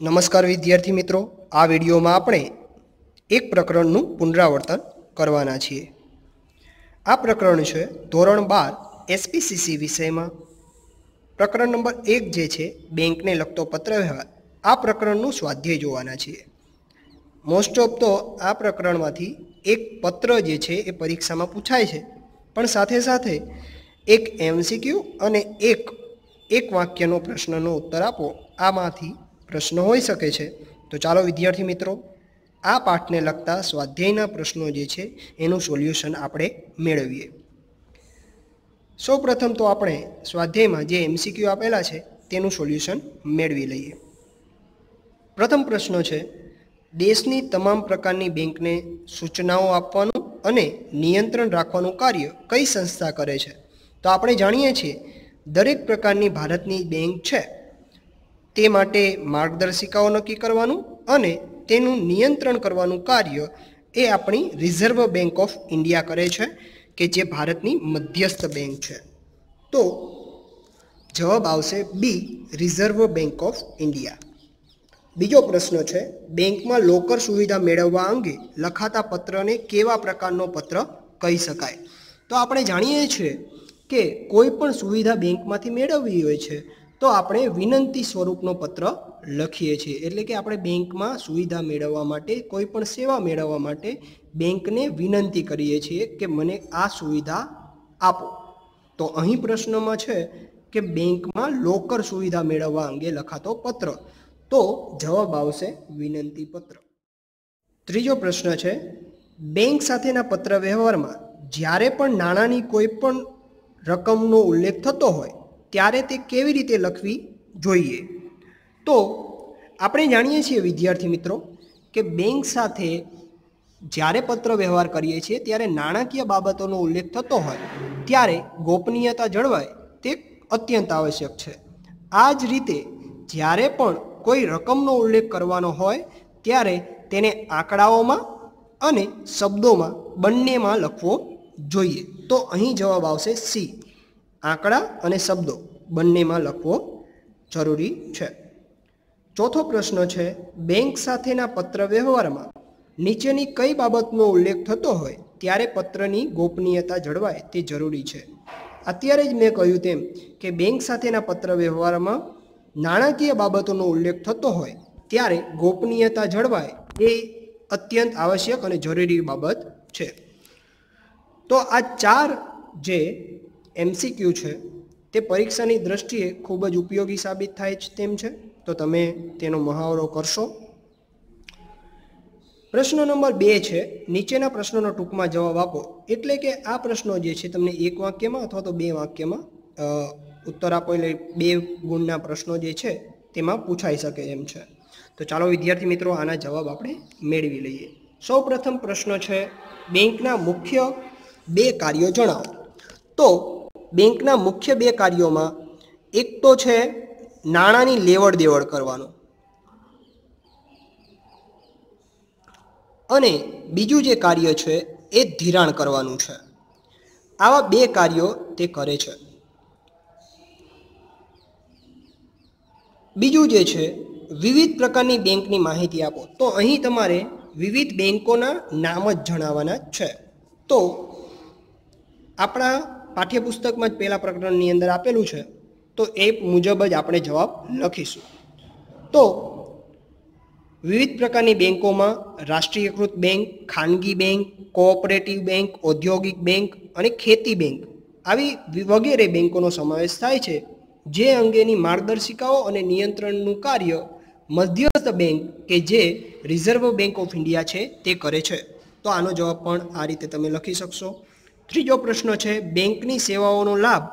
નમસ્કાર વિદ્યાર્થી મિત્રો, આ વિડીયોમાં આપણે એક પ્રકરણનું પુનરાવર્તન કરવાના છીએ. આ પ્રકરણ છે ધોરણ બાર એસપીસીસી વિષયમાં. પ્રકરણ નંબર એક જે છે, બેંકને લગતો પત્રવ્યવહાર. આ પ્રકરણનું સ્વાધ્યાય જોવાના છીએ. મોસ્ટ ઓફ તો આ પ્રકરણમાંથી એક પત્ર જે છે, એ પરીક્ષામાં પૂછાય છે. પણ સાથે સાથે એક એમસીક્યુ અને એક એક વાક્યનો પ્રશ્નનો ઉત્તર આપો. આમાંથી પ્રશ્ન હોઈ શકે છે. તો ચાલો વિદ્યાર્થી મિત્રો, આ પાઠને લગતા સ્વાધ્યાયના પ્રશ્નો જે છે, એનું સોલ્યુશન આપણે મેળવીએ. સૌ પ્રથમ તો આપણે સ્વાધ્યાયમાં જે એમસીક્યુ આપેલા છે, તેનું સોલ્યુશન મેળવી લઈએ. પ્રથમ પ્રશ્ન છે, દેશની તમામ પ્રકારની બેંકને સૂચનાઓ આપવાનું અને નિયંત્રણ રાખવાનું કાર્ય કઈ સંસ્થા કરે છે? તો આપણે જાણીએ છીએ, દરેક પ્રકારની ભારતની બેંક છે. તે માટે માર્ગદર્શિકાઓ નક્કી કરવાનું અને તેનું નિયંત્રણ કરવાનું કાર્ય એ આપણી રિઝર્વ બેંક ઓફ ઇન્ડિયા કરે છે, કે જે ભારતની મધ્યસ્થ બેંક છે. તો જવાબ આવશે B Reserve Bank of India બીજો પ્રશ્ન છે, બેંકમાં લોકર સુવિધા મેળવવા અંગે લખાતા પત્રને કેવા પ્રકારનો પત્ર કહી શકાય? તો આપણે જાણીએ છીએ કે કોઈ પણ સુવિધા બેંકમાંથી મેળવવી હોય છે તો આપણે વિનંતી સ્વરૂપનો પત્ર લખીએ છીએ. એટલે કે આપણે બેંકમાં સુવિધા મેળવવા માટે, કોઈ પણ સેવા મેળવવા માટે બેંકને વિનંતી કરીએ છીએ કે મને આ સુવિધા આપો. તો અહીં પ્રશ્નમાં છે કે બેંકમાં લોકર સુવિધા મેળવવા અંગે લખાતો પત્ર. તો જવાબ આવશે વિનંતી પત્ર. ત્રીજો પ્રશ્ન છે, બેંક સાથેના પત્ર વ્યવહારમાં જ્યારે પણ નાણાંની કોઈ પણ રકમનો ઉલ્લેખ થતો હોય ત્યારે તે કેવી રીતે લખવી જોઈએ? તો આપણે જાણીએ છીએ વિદ્યાર્થી મિત્રો કે બેંક સાથે જ્યારે પત્ર વ્યવહાર કરીએ છીએ ત્યારે નાણાકીય બાબતોનો ઉલ્લેખ થતો હોય ત્યારે ગોપનીયતા જળવાય તે અત્યંત આવશ્યક છે. આ જ રીતે જ્યારે પણ કોઈ રકમનો ઉલ્લેખ કરવાનો હોય ત્યારે તેને આંકડાઓમાં અને શબ્દોમાં બંનેમાં લખવો જોઈએ. તો અહીં જવાબ આવશે સી. આંકડા અને શબ્દો બંનેમાં લખવો જરૂરી છે. ચોથો પ્રશ્ન છે, બેંક સાથેના પત્ર વ્યવહારમાં નીચેની કઈ બાબતનો ઉલ્લેખ થતો હોય ત્યારે પત્રની ગોપનીયતા જળવાય તે જરૂરી છે. અત્યારે જ મેં કહ્યું તેમ કે બેંક સાથેના પત્ર વ્યવહારમાં નાણાકીય બાબતોનો ઉલ્લેખ થતો હોય ત્યારે ગોપનીયતા જળવાય એ અત્યંત આવશ્યક અને જરૂરી બાબત છે. તો આ ચાર જે એમસીક્યુ છે, તે પરીક્ષાની દ્રષ્ટિએ ખૂબ જ ઉપયોગી સાબિત થાય છે તેમ છે. તો તમે તેનો મહાવરો કરશો. પ્રશ્ન નંબર બે છે, નીચેના પ્રશ્નોનો ટૂંકમાં જવાબ આપો. એટલે કે આ પ્રશ્નો જે છે, તમને એક વાક્યમાં અથવા તો બે વાક્યમાં ઉત્તર આપો એટલે બે ગુણના પ્રશ્નો જે છે, તેમાં પૂછાઈ શકે એમ છે. તો ચાલો વિદ્યાર્થી મિત્રો, આના જવાબ આપણે મેળવી લઈએ. સૌ પ્રથમ પ્રશ્ન છે, બેંકના મુખ્ય બે કાર્યો જણાવો. તો બેંકના મુખ્ય બે કાર્યોમાં એક તો છે નાણાંની લેવડ દેવડ કરવાનું. અને બીજું જે કાર્ય છે એ ધિરાણ કરવાનું છે. આવા બે કાર્યો તે કરે છે. બીજું જે છે વિવિધ પ્રકારની બેંકની માહિતી આપો. તો અહીં તમારે વિવિધ બેંકોના નામ જ જણાવવાના છે. તો આપણા પાઠ્યપુસ્તકમાં જ પહેલા પ્રકરણની અંદર આપેલું છે. તો એ મુજબ જ આપણે જવાબ લખીશું. તો વિવિધ પ્રકારની બેંકોમાં રાષ્ટ્રીયકૃત બેંક, ખાનગી બેંક, કોઓપરેટિવ બેંક, ઔદ્યોગિક બેંક અને ખેતી બેંક આવી વગેરે બેંકોનો સમાવેશ થાય છે, જે અંગેની માર્ગદર્શિકાઓ અને નિયંત્રણનું કાર્ય મધ્યસ્થ બેંક કે જે રિઝર્વ બેંક ઓફ ઇન્ડિયા છે તે કરે છે. તો આનો જવાબ પણ આ રીતે તમે લખી શકશો. ત્રીજો પ્રશ્ન છે, બેંકની સેવાઓનો લાભ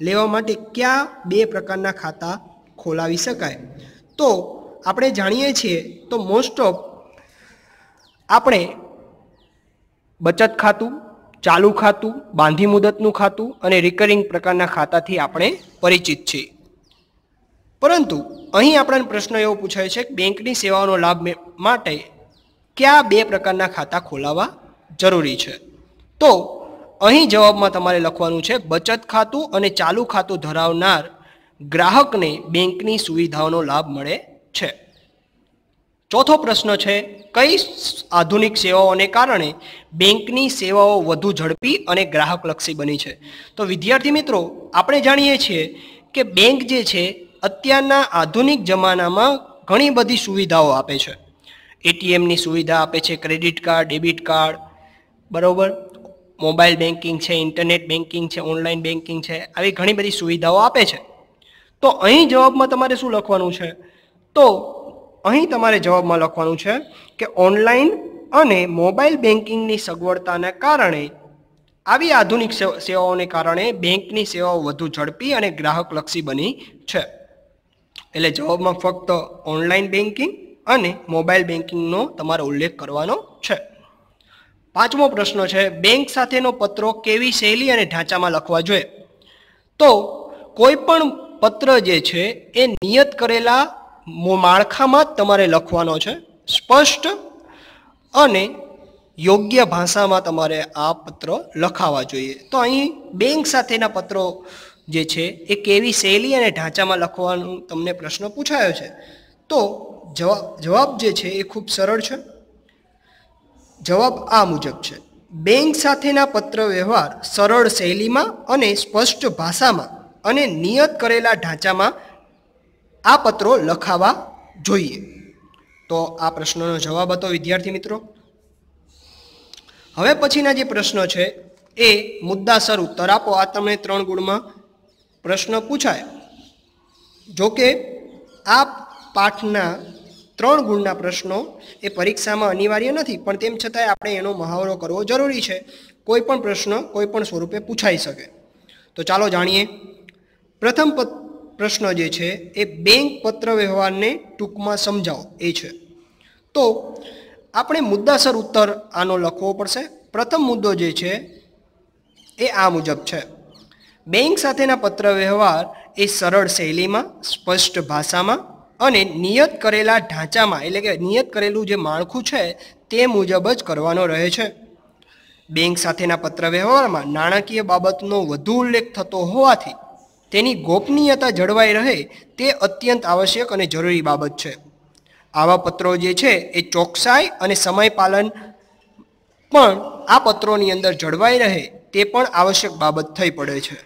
લેવા માટે કયા બે પ્રકારના ખાતા ખોલાવી શકાય? તો આપણે જાણીએ છીએ, તો મોસ્ટ ઓફ આપણે બચત ખાતું, ચાલુ ખાતું, બાંધી મુદતનું ખાતું અને રિકરિંગ પ્રકારના ખાતાથી આપણે પરિચિત છીએ. પરંતુ અહીં આપણને પ્રશ્ન એવો પૂછાયો છે કે બેંકની સેવાઓનો લાભ માટે કયા બે પ્રકારના ખાતા ખોલાવવા જરૂરી છે? તો અહીં જવાબમાં તમારે લખવાનું છે, બચત ખાતું અને ચાલુ ખાતું ધરાવનાર ગ્રાહકને બેંકની સુવિધાઓનો લાભ મળે છે. ચોથો પ્રશ્ન છે, કઈ આધુનિક સેવાઓને કારણે બેંકની સેવાઓ વધુ ઝડપી અને ગ્રાહકલક્ષી બની છે? તો વિદ્યાર્થી મિત્રો, આપણે જાણીએ છીએ કે બેંક જે છે, અત્યારના આધુનિક જમાનામાં ઘણી બધી સુવિધાઓ આપે છે. એટીએમની સુવિધા આપે છે, ક્રેડિટ કાર્ડ, ડેબિટ કાર્ડ, બરાબર? મોબાઈલ બેન્કિંગ છે, ઇન્ટરનેટ બેન્કિંગ છે, ઓનલાઈન બેન્કિંગ છે, આવી ઘણી બધી સુવિધાઓ આપે છે. તો અહીં જવાબમાં તમારે શું લખવાનું છે? તો અહીં તમારે જવાબમાં લખવાનું છે કે ઓનલાઈન અને મોબાઈલ બેન્કિંગની સગવડતાને કારણે આવી આધુનિક સેવાઓને કારણે બેંકની સેવાઓ વધુ ઝડપી અને ગ્રાહકલક્ષી બની છે. એટલે જવાબમાં ફક્ત ઓનલાઈન બેન્કિંગ અને મોબાઈલ બેન્કિંગનો તમારે ઉલ્લેખ કરવાનો છે. પાંચમો પ્રશ્ન છે, બેંક સાથેનો પત્રો કેવી શૈલી અને ઢાંચામાં લખવા જોઈએ? તો કોઈ પણ પત્ર જે છે, એ નિયત કરેલા માળખામાં જ તમારે લખવાનો છે, સ્પષ્ટ અને યોગ્ય ભાષામાં તમારે આ પત્ર લખાવા જોઈએ. તો અહીં બેંક સાથેના પત્રો જે છે, એ કેવી શૈલી અને ઢાંચામાં લખવાનું તમને પ્રશ્ન પૂછાયો છે. તો જવાબ જવાબ જે છે, એ ખૂબ સરળ છે. જવાબ આ મુજબ છે. બેંક સાથેના પત્ર વ્યવહાર સરળ શૈલીમાં અને સ્પષ્ટ ભાષામાં અને નિયત કરેલા ઢાંચામાં આ પત્રો લખાવા જોઈએ. તો આ પ્રશ્નનો જવાબ હતો વિદ્યાર્થી મિત્રો. હવે પછીના જે પ્રશ્નો છે એ મુદ્દાસર ઉત્તર આપો. આ તમને ત્રણ ગુણમાં પ્રશ્ન પૂછાય. જોકે આ પાઠના ત્રણ ગુણના પ્રશ્નો એ પરીક્ષામાં અનિવાર્ય નથી, પણ તેમ છતાંય આપણે એનો મહાવરો કરવો જરૂરી છે. કોઈ પણ પ્રશ્ન કોઈ પણ સ્વરૂપે પૂછાઈ શકે. તો ચાલો જાણીએ. પ્રથમ પ્રશ્ન જે છે એ બેંક પત્ર વ્યવહારને ટૂંકમાં સમજાવો. એ છે. તો આપણે મુદ્દાસર ઉત્તર આનો લખવો પડશે. પ્રથમ મુદ્દો જે છે એ આ મુજબ છે. બેંક સાથેના પત્ર વ્યવહાર એ સરળ શૈલીમાં, સ્પષ્ટ ભાષામાં અને નિયત કરેલા ઢાંચામાં, એટલે કે નિયત કરેલું જે માળખું છે, તે મુજબ જ કરવાનો રહે છે. બેંક સાથેના પત્ર વ્યવહારમાં નાણાકીય બાબતનો વધુ ઉલ્લેખ થતો હોવાથી તેની ગોપનીયતા જળવાઈ રહે, તે અત્યંત આવશ્યક અને જરૂરી બાબત છે. આવા પત્રો જે છે, એ ચોકસાઈ અને સમય પાલન પણ આ પત્રોની અંદર જળવાઈ રહે, તે પણ આવશ્યક બાબત થઈ પડે છે.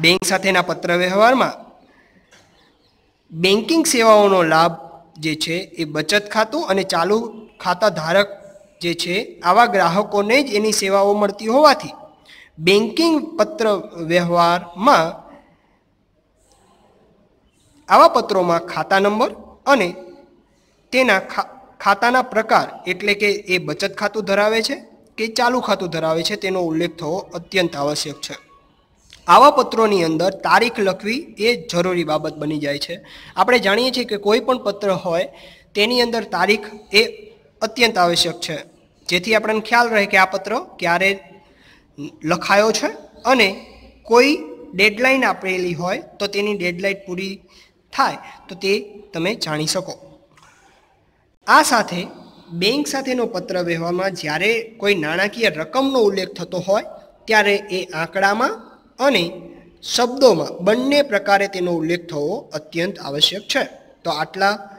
બેંક સાથેના પત્ર વ્યવહારમાં બેન્કિંગ સેવાઓનો લાભ જે છે એ બચત ખાતું અને ચાલુ ખાતા ધારક જે છે આવા ગ્રાહકોને જ એની સેવાઓ મળતી હોવાથી બેન્કિંગ પત્ર વ્યવહારમાં આવા પત્રોમાં ખાતા નંબર અને તેના ખાતાના પ્રકાર એટલે કે એ બચત ખાતું ધરાવે છે કે ચાલુ ખાતું ધરાવે છે તેનો ઉલ્લેખ થવો અત્યંત આવશ્યક છે. આવા પત્રોની અંદર તારીખ લખવી એ જરૂરી બાબત બની જાય છે. આપણે જાણીએ છીએ કે કોઈ પણ પત્ર હોય, તેની અંદર તારીખ એ અત્યંત આવશ્યક છે. જેથી આપણને ખ્યાલ રહે કે આ પત્ર ક્યારે લખાયો છે અને કોઈ ડેડલાઇન આપેલી હોય તો તેની ડેડલાઇન પૂરી થાય તો તે તમે જાણી શકો. આ સાથે બેંક સાથેનો પત્ર વ્યવહારમાં જ્યારે કોઈ નાણાકીય રકમનો ઉલ્લેખ થતો હોય, ત્યારે એ આંકડામાં અને શબ્દોમાં બંને પ્રકારે તેનો ઉલ્લેખ થવો અત્યંત આવશ્યક છે. તો આટલા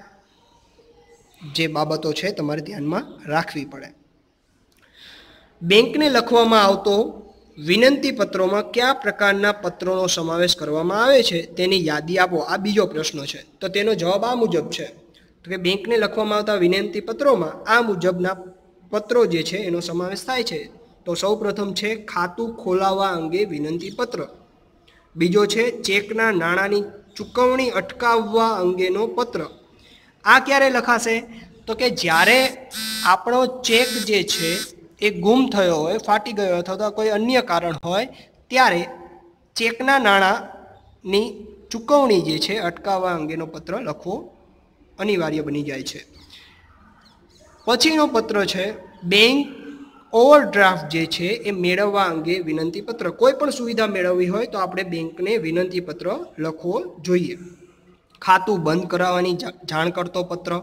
જે બાબતો છે તમારે ધ્યાનમાં રાખવી પડે. બેંકને લખવામાં આવતો વિનંતી પત્રોમાં કયા પ્રકારના પત્રોનો સમાવેશ કરવામાં આવે છે તેની યાદી આપો. આ બીજો પ્રશ્ન છે. તો તેનો જવાબ આ મુજબ છે. તો કે બેંકને લખવામાં આવતા વિનંતી પત્રોમાં આ મુજબના પત્રો જે છે એનો સમાવેશ થાય છે. તો સૌ પ્રથમ છે ખાતું ખોલાવવા અંગે વિનંતી પત્ર બીજો છે ચેકના નાણાંની ચૂકવણી અટકાવવા અંગેનો પત્ર. આ ક્યારે લખાશે? તો કે જ્યારે આપણો ચેક જે છે એ ગુમ થયો હોય, ફાટી ગયો અથવા કોઈ અન્ય કારણ હોય, ત્યારે ચેકના નાણાંની ચૂકવણી જે છે અટકાવવા અંગેનો પત્ર લખવો અનિવાર્ય બની જાય છે. પછીનો પત્ર છે બેંક ઓવરડ્રાફ્ટ જે છે એ મેળવવા અંગે વિનંતી પત્ર કોઈ પણ સુવિધા મેળવવી હોય તો આપણે બેંકને વિનંતી પત્ર લખવો જોઈએ. ખાતું બંધ કરાવવાની જાણ કરતો પત્ર,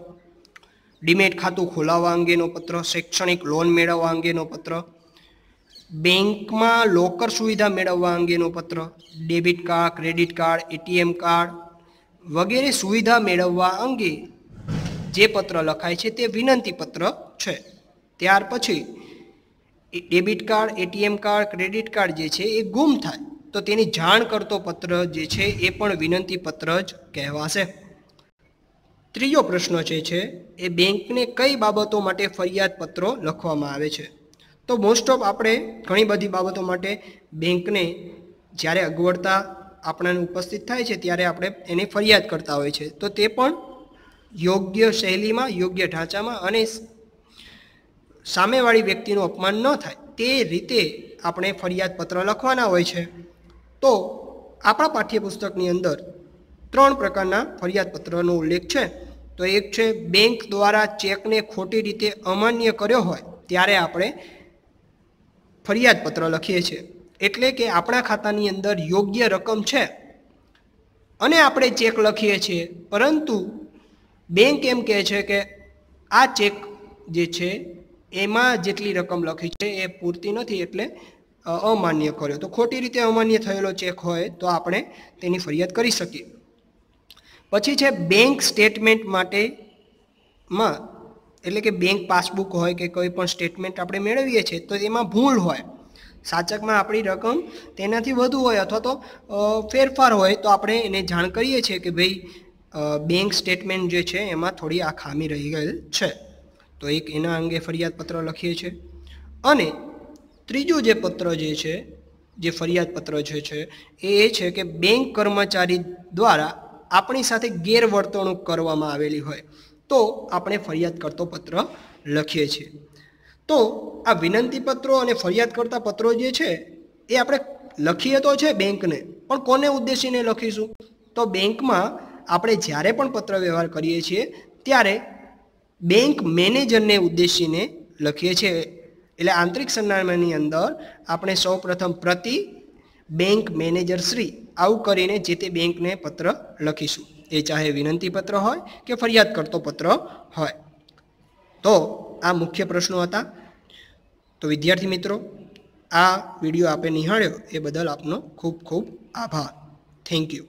ડીમેટ ખાતું ખોલાવવા અંગેનો પત્ર, શૈક્ષણિક લોન મેળવવા અંગેનો પત્ર, બેંકમાં લોકર સુવિધા મેળવવા અંગેનો પત્ર, debit card, credit card, ATM card વગેરે સુવિધા મેળવવા અંગે જે પત્ર લખાય છે તે વિનંતી પત્ર છે. ત્યાર પછી debit card, ATM card, credit card જે છે એ ગુમ થાય. તો તેની જાણ કરતો પત્ર જે છે એ પણ વિનંતી પત્ર જ કહેવાશે. ત્રીજો પ્રશ્ન જે છે એ બેંકને કઈ બાબતો માટે ફરિયાદ પત્રો લખવામાં આવે છે? તો મોસ્ટ ઓફ આપણે ઘણી બધી બાબતો માટે બેંકને જ્યારે અગવડતા આપણાને ઉપસ્થિત થાય છે ત્યારે આપણે એની ફરિયાદ કરતા હોય છે. તો તે પણ યોગ્ય શૈલીમાં, યોગ્ય ઢાંચામાં અને સામેવાળી વ્યક્તિનું અપમાન ન થાય, તે રીતે આપણે ફરિયાદ પત્ર લખવાના હોય છે. તો આપણા પાઠ્યપુસ્તકની અંદર ત્રણ પ્રકારના ફરિયાદ પત્રનો ઉલ્લેખ છે. તો એક છે, બેંક દ્વારા ચેકને ખોટી રીતે અમાન્ય કર્યો હોય, ત્યારે આપણે ફરિયાદ પત્ર લખીએ છીએ. એટલે કે આપણા ખાતાની અંદર યોગ્ય રકમ છે અને આપણે ચેક લખીએ છીએ. પરંતુ બેંક એમ કહે છે કે આ ચેક જે છે એમાં જેટલી રકમ લખી છે એ પૂરતી નથી એટલે અમાન્ય કર્યો. તો ખોટી રીતે અમાન્ય થયેલો ચેક હોય તો આપણે તેની ફરિયાદ કરી શકીએ. પછી છે બેંક સ્ટેટમેન્ટ માટેમાં એટલે કે બેંક પાસબુક હોય કે કોઈ પણ સ્ટેટમેન્ટ આપણે મેળવીએ છીએ, તો એમાં ભૂલ હોય. સાચકમાં આપણી રકમ તેનાથી વધુ હોય અથવા તો ફેરફાર હોય તો આપણે એને જાણ કરીએ છીએ કે ભાઈ બેંક સ્ટેટમેન્ટ જે છે એમાં થોડી આ ખામી રહી ગયેલ છે. તો એક એના અંગે ફરિયાદ પત્ર લખીએ છીએ અને ત્રીજું જે પત્ર જે છે, જે ફરિયાદ પત્ર જે છે, એ એ છે કે બેંક કર્મચારી દ્વારા આપણી સાથે ગેરવર્તણૂક કરવામાં આવેલી હોય તો આપણે ફરિયાદ કરતો પત્ર લખીએ છીએ. તો આ વિનંતી પત્રો અને ફરિયાદ કરતા પત્રો જે છે, એ આપણે લખીએ તો છે બેંકને, પણ કોને ઉદ્દેશીને લખીશું? તો બેંકમાં આપણે જ્યારે પણ પત્ર વ્યવહાર કરીએ છીએ, ત્યારે બેંક મેનેજરને ઉદ્દેશીને લખીએ છીએ. એટલે આંતરિક સરનામાની અંદર આપણે સૌ પ્રથમ પ્રતિ બેંક મેનેજર શ્રી આવું કરીને જે તે બેંકને પત્ર લખીશું. એ ચાહે વિનંતી પત્ર હોય કે ફરિયાદ કરતો પત્ર હોય. તો આ મુખ્ય પ્રશ્નો હતા. તો વિદ્યાર્થી મિત્રો, આ વીડિયો આપે નિહાળ્યો એ બદલ આપનો ખૂબ ખૂબ આભાર. Thank you